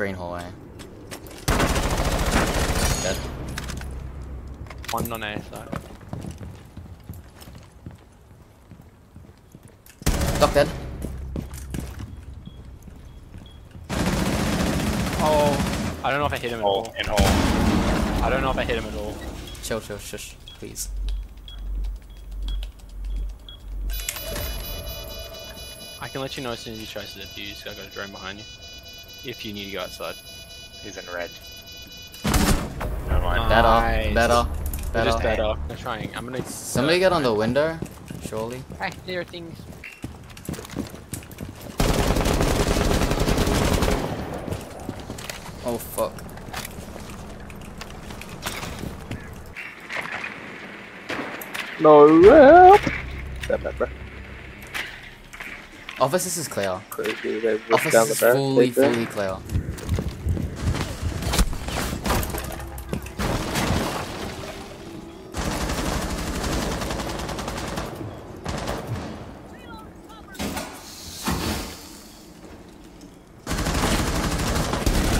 green hallway. Dead. One on A side. Doc dead. Oh, I don't know if I hit him at all. in hole. I don't know if I hit him at all. Chill, chill, shush, please. I can let you know as soon as he tries to defuse. I got a drone behind you. If you need to go outside. He's in red. Never mind. Better, Nice. better, They're just better. better. They're trying. I'm gonna. Somebody get on the window, surely. Hey, there are things. Oh fuck. No help. Bro. Is clear. Crazy. They ripped Office is fully, fully clear.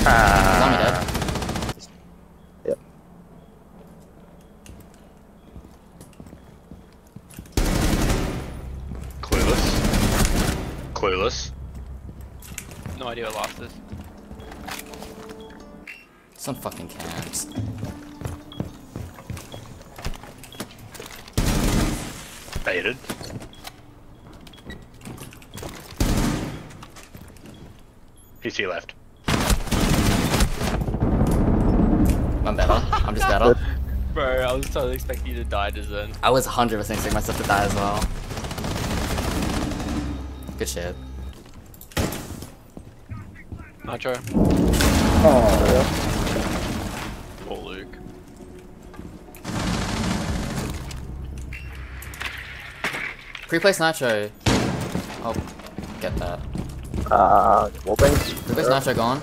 Zombie dead. Yep. Clueless. Clueless. No idea what last is. Some fucking cans. Baited. PC left. I'm better. I'm just better. Bro, I was totally expecting you to die to Zen. I was 100% expecting myself to die as well. Good shit. Nitro. Oh, Pre-place Nitro. I'll get that. yeah. Uh, wallbangs. Pre-place Nitro gone.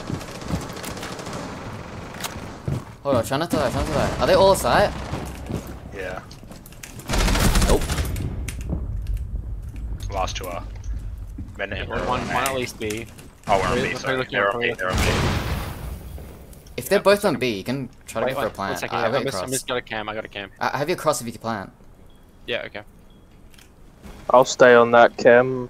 Hold on, try not to die, try not to die. Are they all aside? Yeah. Nope. Last two are. Men Yeah, in one, one at least B. Oh, we're on Wait, B, let's sorry. They're on B, they're on B. If they're both on B, you can try to Wait, go for a wait, plant. one second. I I have got your I cross. just got a cam. I got a cam. I I have your cross if you can plant. Yeah, okay. I'll stay on that cam.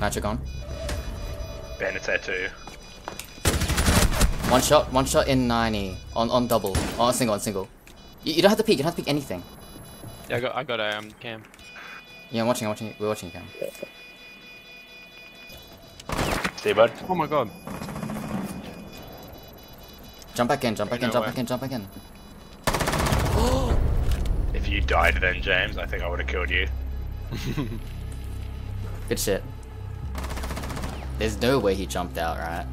Nitro gone. Bandit's there too. One shot, one shot in 90. On on double. On single, on single. You, you don't have to peek, you don't have to peek anything. Yeah, I got I got a um, cam. Yeah, I'm watching, I'm watching, we're watching cam. See you, bud? Oh my god. Jump back in, jump back in, No jump way. back in, jump back in. If you died then, James, I think I would have killed you. Good shit. There's no way he jumped out, right?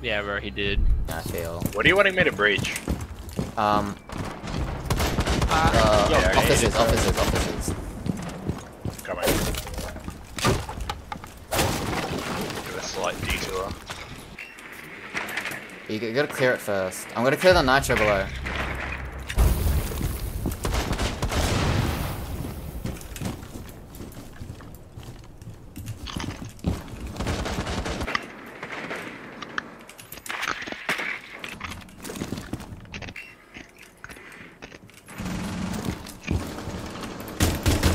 Yeah, bro, he did. I feel. What are you wanting me to breach? Um, Uh, uh, yeah, offices, offices, offices. Coming. Do a slight detour. You, gotta clear it first. I'm gonna clear the nitro below.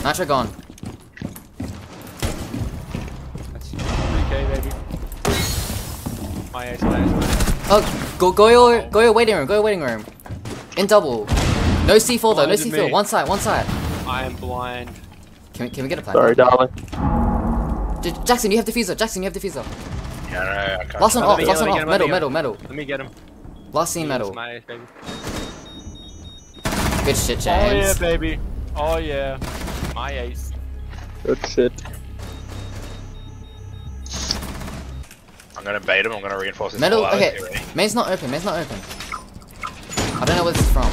Nitro gone. That's 3k, baby. My ace, ace. Oh, go go your go your waiting room. Go your waiting room. In double. No C4 though. No C4. me. One side. One side. I am blind. Can we, can we get a plan? Sorry, darling. J Jackson, you have diffuser. Jackson, you have diffuser. Yeah, no, I can't. Last one off. Last one off. Metal, metal, metal. Let me get him. Last scene metal. My ace, baby. Good shit, James. Oh yeah, baby. Oh yeah. My ace. Good shit. Gonna bait him, I'm gonna reinforce his Metal. wall. Okay. Main's not open. Main's not open. I don't know where this is from.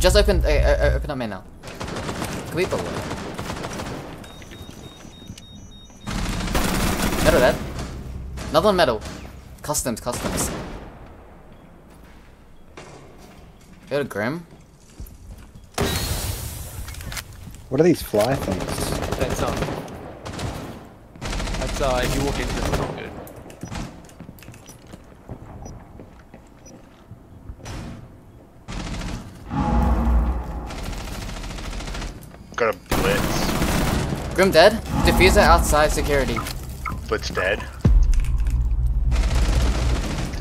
Just open. Uh, uh, uh, open up main now. Can we bubble? Metal dead. Another one metal. Customs. Customs. Go to Grim. What are these fly things? That's um. That's uh. If you walk into it, it's not good. Grim dead. Diffuser outside security. Blitz dead.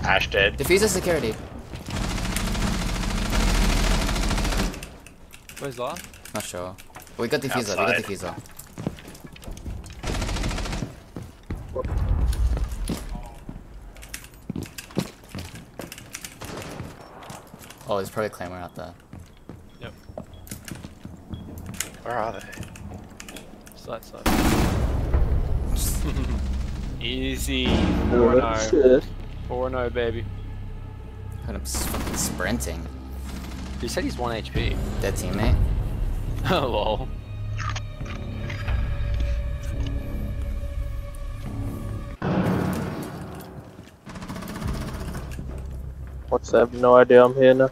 Ash dead. Diffuser security. Where's that? Not sure. We got diffuser. We got Outside. diffuser. Oh, there's probably a claymore out there. Yep. Where are they? It's that side. Easy. Oh, 4 0. 4 0, baby. Heard him s- fucking sprinting. He said he's 1 HP. Dead teammate. Oh, lol. What's that? I have no idea I'm here now.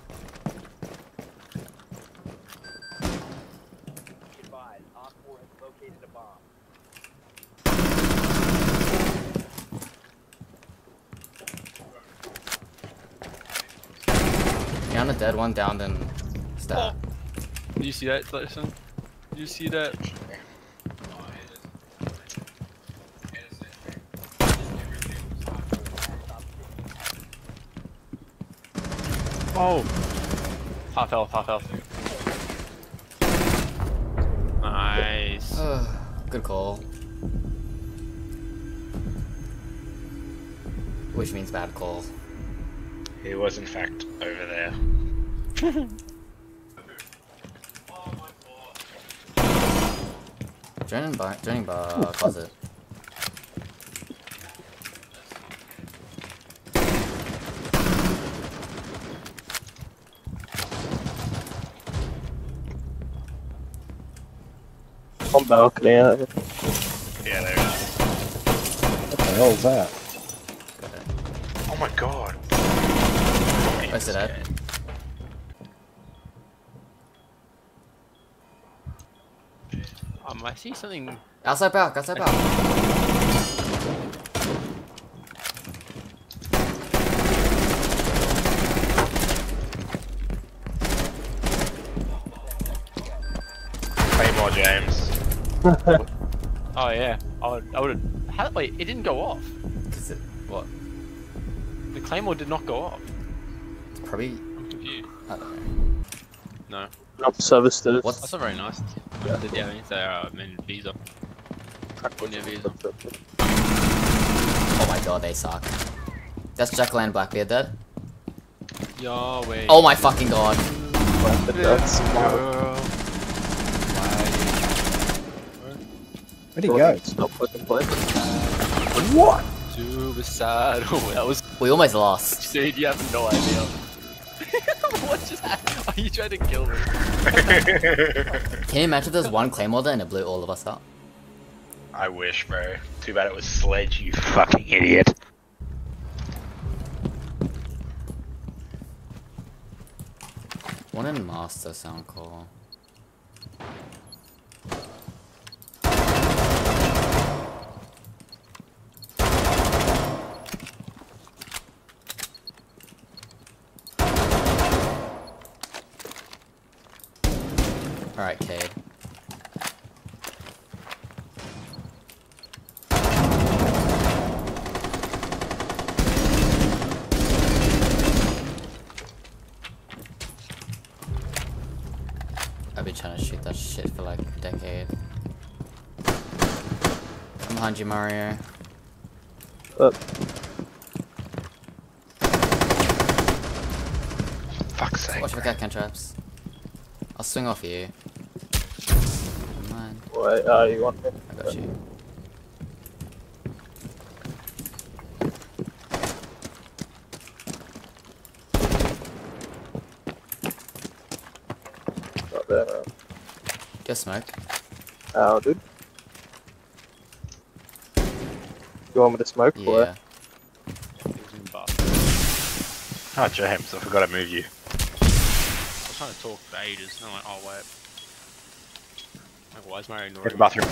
One down then stat. Oh. Did you see that, Listen? Did you see that? Oh! Half health, half health. Nice. Good call. Which means bad call. He was in fact over there. Joining bar, joining bar uh, closet. On balcony. Yeah, there he. What the hell is that? Oh my god. Where's it at? Um, I see something. Outside back, outside back. Claymore James. Oh yeah, I would. I would have. How? Wait, it didn't go off. Cause it, what? The claymore did not go off. It's probably, I'm confused. I don't know. No, Not service to What's- that's not very nice. Yeah, yeah I mean, they are uh, meant visa. California visa. Oh my god, they suck. That's Jackal and Blackbeard dead. Yahweh. Oh my fucking god. That's Girl. Where'd he go? Stop fucking playing. What? Suicide. Oh, that was. We almost lost. Dude, you have no idea. what just happened? Are you trying to kill me? Can you imagine if there's one claymore there and it blew all of us up? I wish, bro. Too bad it was Sledge, you fucking idiot. One in master sound cool. Alright, Cade. I've been trying to shoot that shit for like a decade. I'm behind you, Mario. But Fuck's sake. Watch for cat traps. I'll swing off you. Never wait, uh, you want me? I got you. Right there. Go smoke. Ow, dude. You want me to smoke? or Yeah. Oh, James, I forgot to move you. I was trying to talk for ages, and I'm like, oh wait. Like, why is Mario In the ignoring me? bathroom.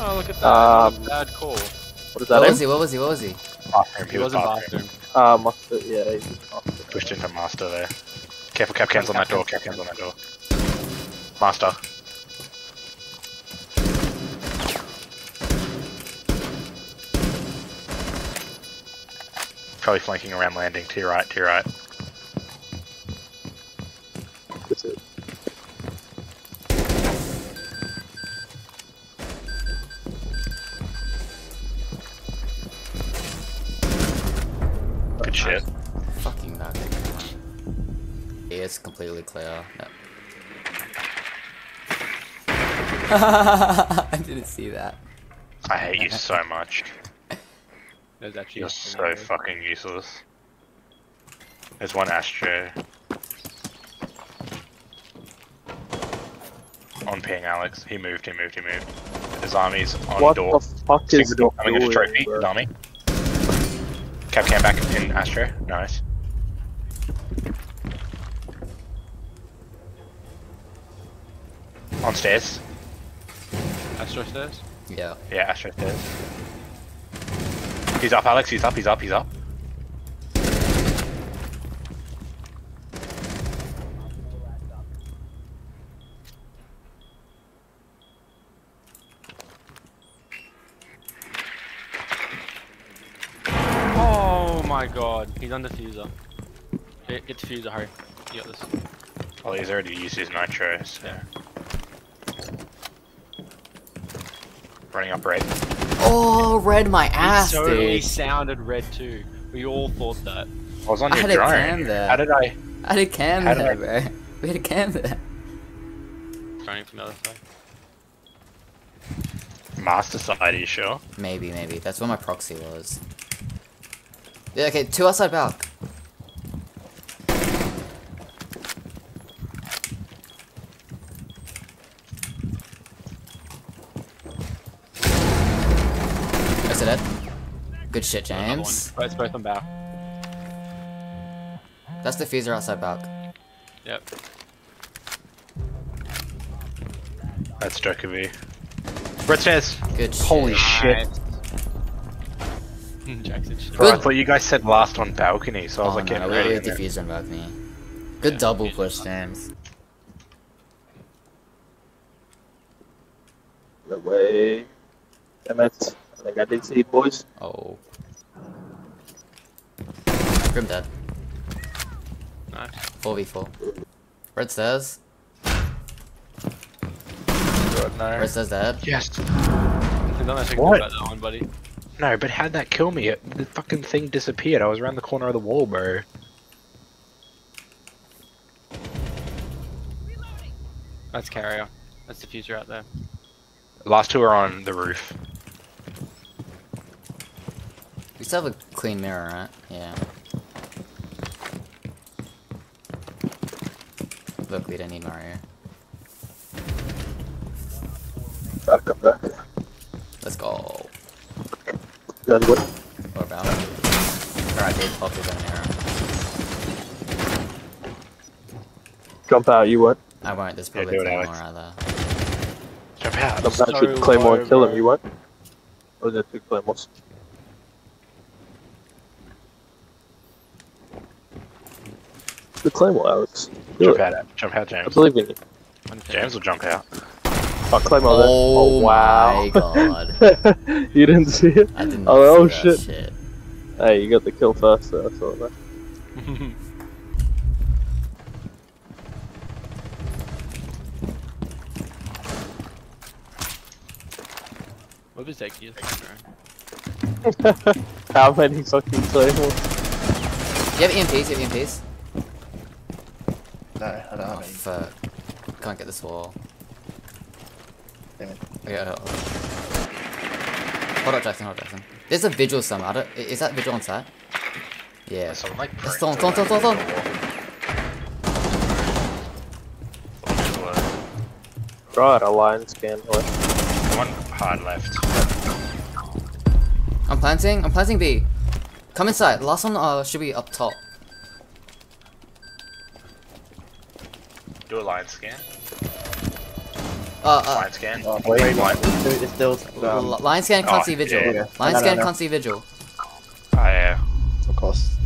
Oh, look at that. Um, Bad call. What is What that was he? What was he? What was he? Bathroom. He was in bathroom. bathroom. Uh, mustard, yeah, he's mustard. Pushed into master there. Careful, cap cans on that door. Cap cans on that door. Master. Probably flanking around landing. To your right. To your right. Clear. Yep. I didn't see that. I hate you so much. There's actually. You're so fucking useless. There's one Astro. On ping, Alex. He moved, he moved, he moved. His army's on What door. What the fuck is Single door coming into doing, trophy. bro? His army. Cap cam back in Astro. Nice. On stairs. Astro stairs? Yeah. Yeah, Astro stairs. He's up, Alex. He's up, he's up, he's up. Oh my god. He's on diffuser. Get, get diffuser, hurry. You got this. Well, he's already used his nitro, so. Running up red. Oh, red my ass, he totally dude. sounded red too. We all thought that. I was on I your had a cam there. How did I? I had a cam How there, I- bro. We had a cam there. Trying from the other side. Master side, are you sure? Maybe, maybe. That's where my proxy was. Yeah, okay, two outside back. Is it it? Good shit, James. Both, both on back. That's the diffuser outside back. Yep. That's Jokovic. Red stairs. Good shit. Holy shit. Jackson shit. Bro, I Good. thought you guys said last on balcony, so I was Oh, like no, getting we ready. were and on balcony. Good Yeah, double push, James. No way. Damn it. I think I did see boys. Oh. Grim dead. Nice. 4v4. Red stairs. God, no. Red stairs dead. Yes. Don't know anything What? that one, buddy. No, but how'd that kill me? It, the fucking thing disappeared. I was around the corner of the wall, bro. That's carrier. That's diffuser out there. Last two are on the roof. We still have a clean mirror, right? Yeah. Look, we don't need Mario. Back up back. Let's go. Done what? Or about. Alright, dude, pop his own arrow. Jump out, you won't. I won't, there's probably do it, a more Alex. either. Jump out. Jump out, so shoot Claymore low, and kill him, bro. you won't? Or is there two Claymores? The Claymore, Alex. Do Jump it. out. Jump out, I James. believe in you. James will jump out. Oh, Claymore there. Oh, Oh, wow. my god. you didn't see it? I didn't Oh, oh, that shit. shit. Hey, you got the kill first, so that's all that. what was that gear? How many fucking Claymores? Do you have EMPs? Do you have EMPs? No, I don't Oh, have any. fuck. Can't get this wall. Damn it. Okay, hold up. Hold up, Jackson, hold up, Jackson. There's a vigil somewhere. I don't, i- is that vigil on site? Yeah. There's someone like. It's on, it's on, it's on, it's on. Right, a Lion scan left. One hard left. I'm planting, I'm planting B. Come inside. Last one uh, should be up top. Do a Lion scan. Uh, uh, Blind scan. Oh, Wait, wait, blind. it's still, um, L- Lion scan, can't oh, see vigil. yeah, yeah. Lion No, no, scan, no. can't see vigil. Oh, yeah. of course.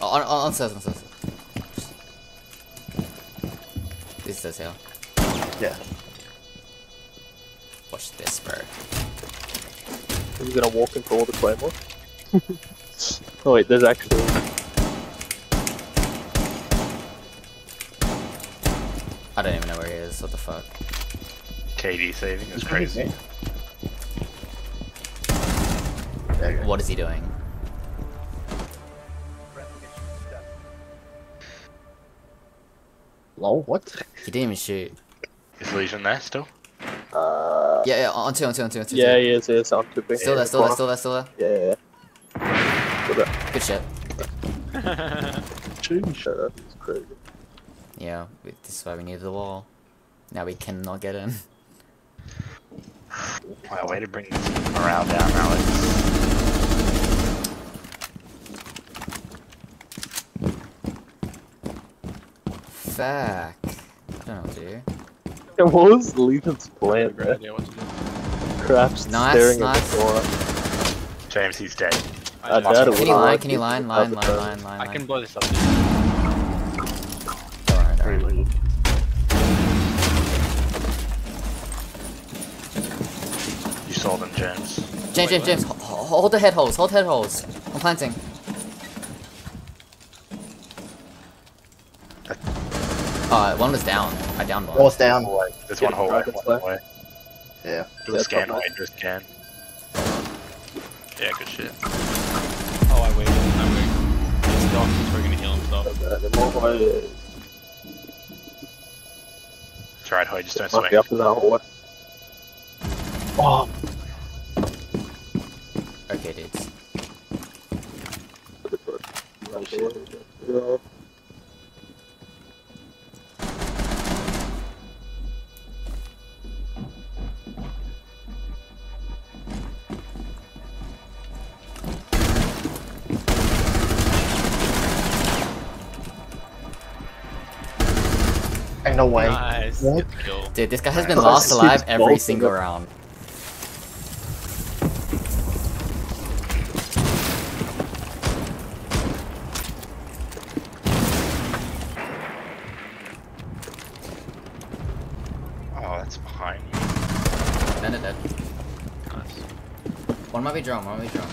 Oh, on, on, on stairs, on stairs. This says here. Yeah. Watch this, bro. Are you gonna walk into all the claymore? oh wait, there's actually. Know where he is. What the fuck? KD saving is crazy. There you go. What is he doing? Lol, what? He didn't even shoot. Is Legion there still? Uh, Yeah, yeah, on two, on two, on two, on two. yeah, two. he is. He is. I'm tipping. Still there, still there, still there, still there. Yeah, yeah. yeah. Good shit. that. Shut up. It's crazy. Yeah, this is why we need the wall. Now we cannot get in. Wow, way to bring this morale down, Alex. Fuck. I don't know what to do. And what was Legion's plan, Great man? idea what to do. Crash Nice, staring nice. at the door. James, he's dead. I, I know. doubt it Can you would line? Can you line? Line, line, line, line, I can blow this up. dude. Don't worry, don't worry. Saw them, James. James, James, James, ho- ho- hold the head holes, hold head holes. I'm planting. Uh, one was down. I downed one. Wall's down. There's one hole hallway. Dragon's One left. hallway. Yeah. Do a scan, top wait, do a scan. Yeah, good shit. Oh, I waited. I wait. This doc is probably gonna heal himself. Uh, the more way, That's right, Hoy, just don't swing. be up in that hallway. Oh, Okay, dudes. yeah. Ain't no way. Nice. What? Get the kill. Dude, this guy has been lost alive every single round. Oh, that's behind me. Then it dead. Nice. One might be drone, one might be drone.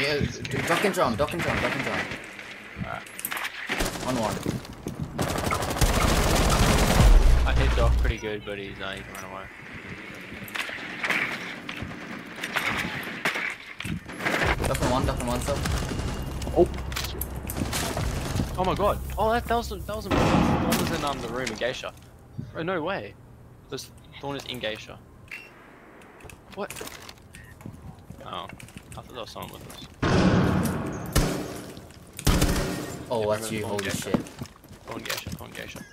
Yeah, duck and drum, duck and drum, duck and drum. On one. I hit Doc pretty good, but he's not. He can run away. Duck and one, duck and one, so. Oh my god. Oh, that, that was that was a was in um the room in Geisha. Oh no way. This thorn is in Geisha. What? Oh, I thought there was someone with us. Oh, that's you, holy okay. shit. Go on Geisha. Go on Geisha.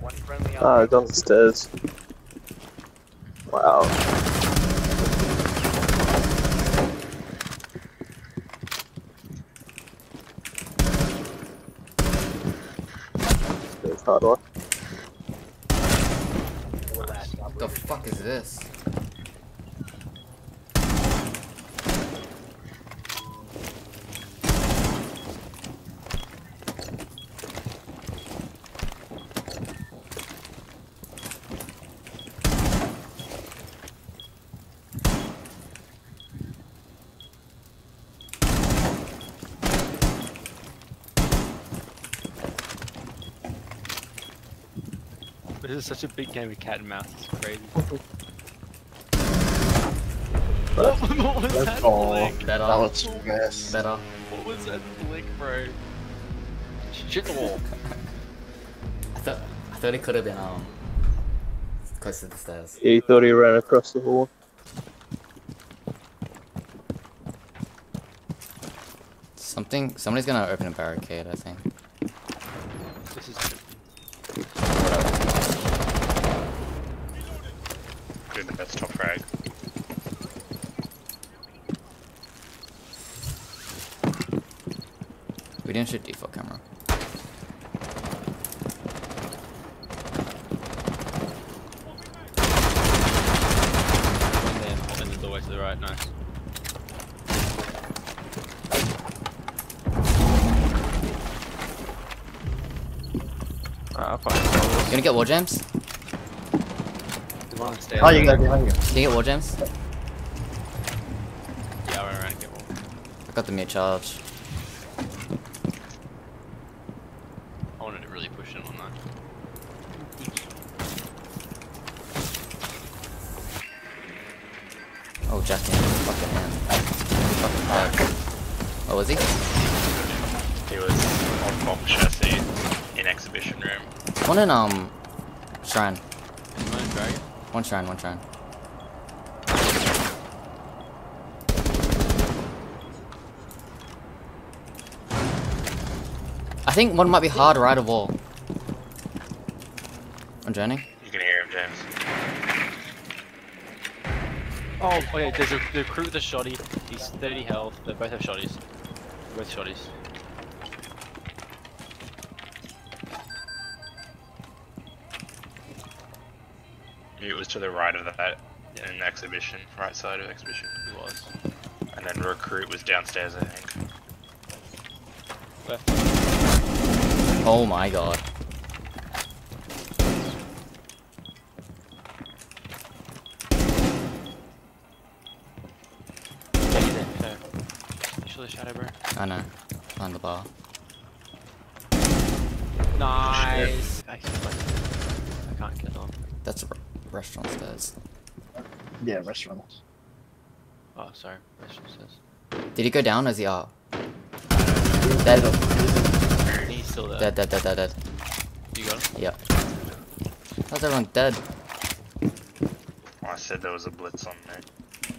One friendly Ah, it's on the stairs. Wow. Hard work. The fuck is this? This is such a big game of cat and mouse. It's crazy. what was that Oh, flick? Better. that was yes. Better. What was that flick, bro? Shit the wall. I thought, I thought it could have been, um, close to the stairs. Yeah, he thought he ran across the hall. Something, somebody's gonna open a barricade, I think. default camera. To nice. You gonna get war jams? Oh, you got behind you. Can you get war jams? Yeah, I ran around and get wall. I got the mid charge. Was he? He was on bomb chassis in exhibition room. One in, um, shrine. Am I a dragon? One shrine, one shrine. I think one might be hard right of wall. I'm joining. You can hear him, James. Oh, okay, there's a the crew with a shoddy. He's 30 health. They both have shotties. Both shotties. It was to the right of that in exhibition, right side of exhibition. It was. And then recruit was downstairs, I think. Left. Oh my god. Yeah, he's in. Fair. You the shadow, bro? I know. On the bar. Nice. I can't get on. That's a r- restaurant stairs. Yeah, restaurant. Oh, sorry. That's just says. Did he go down or is he up? Dead. He's still there. Dead, dead, dead, dead, dead. You got him? Yep. How's everyone dead? I said there was a blitz on me.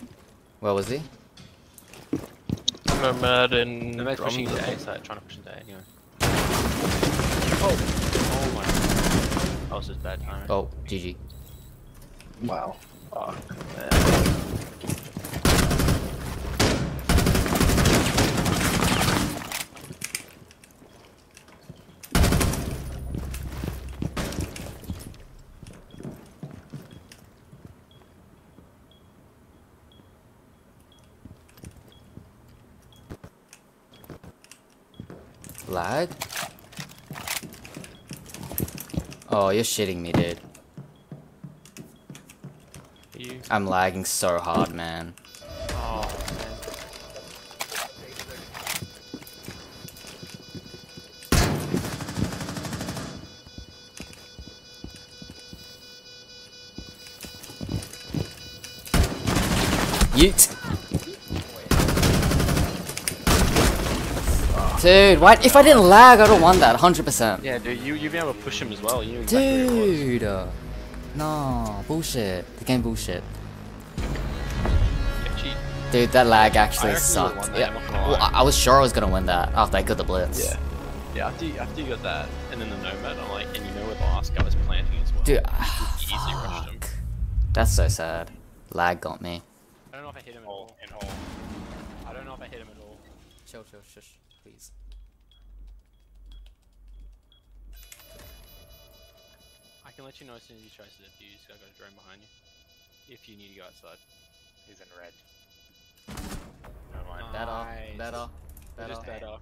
Where was he? Nomad and No, man's pushing into A side, trying to push into A anyway. Oh! Oh my. That was just bad timing. Oh, GG. Wow. Lag? Oh, you're shitting me, dude. You. I'm lagging so hard, man. Dude, why? If I didn't lag, I'd have won that 100%. Yeah, dude, you you've been able to push him as well. You knew exactly where he was. Dude. uh, No, bullshit. The game bullshit. Yeah. Dude, that lag actually I sucked. that, Yeah. I'm not gonna Well. I, I was sure I was gonna win that after I got the blitz. Yeah. Yeah, after you, after you got that, and then the nomad, I'm like, and you know where the last guy was planting as well. Dude, easily rushed fuck. That's so sad. Lag got me. I don't know if I hit him at all. I don't know if I hit him at all. Chill, chill, shush, let you know as soon as he tries to defuse. I got a drone behind you. If you need to go outside. He's in red. Never mind. Better, Nice. better, We're better. Just better.